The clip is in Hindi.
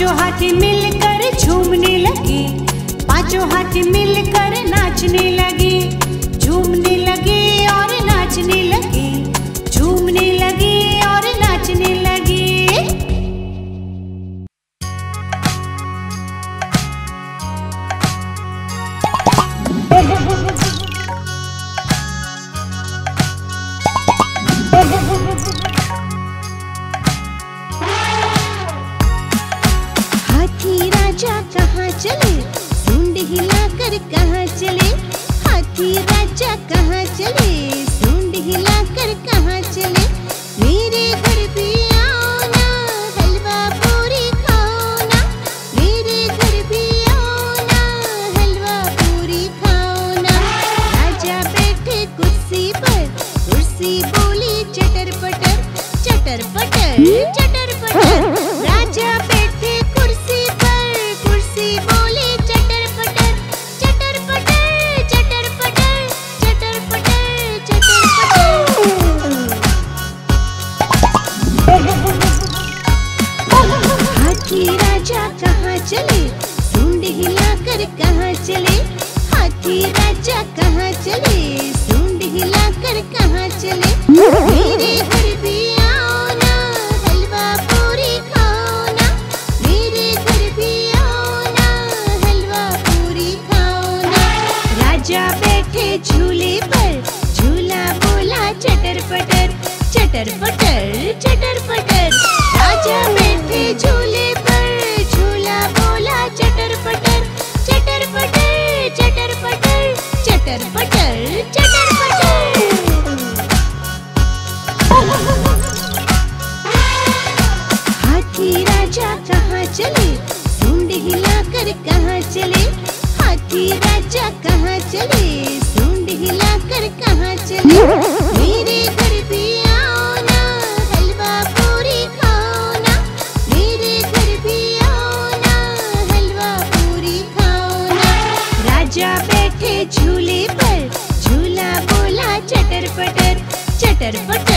पाँचों हाथी मिलकर झूमने लगे पाँचों हाथी मिलकर नाचने लगे। क्या कहा झुंड हिला कर कहाँ चले? हाथी राजा कहाँ चले? झुंड हिला कर कहाँ चले? मेरे हर भी झुंड चले? हाथी राजा चले? झुंड चले? मेरे घर भी आओ ना, हलवा पूरी खाओ ना। मेरे घर भी आओ ना, हलवा पूरी खाओ ना। राजा बैठे झूले पर, झूला बोला चटर पटर। चटर पटर